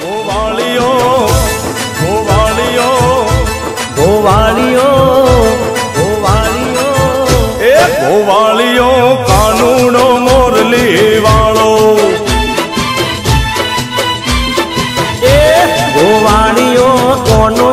ગોવાળીઓ ગોવાળીઓ ગોવાળીઓ ગોવાળીઓ. એ ગોવાળીઓ કાનુડો મોરલી વાળો એ ગોવાળીઓ કોનો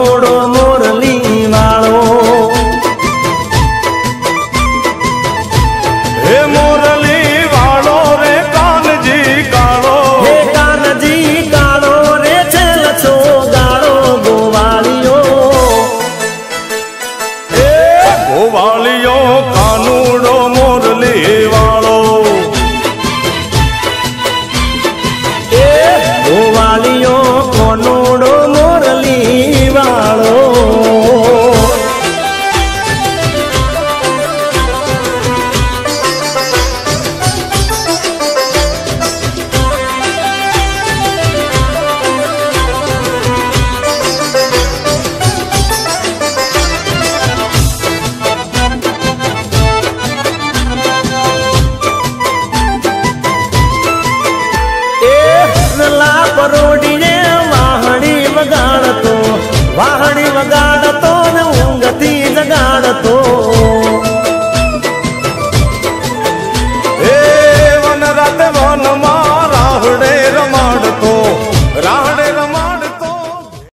वालियों ஆரோடி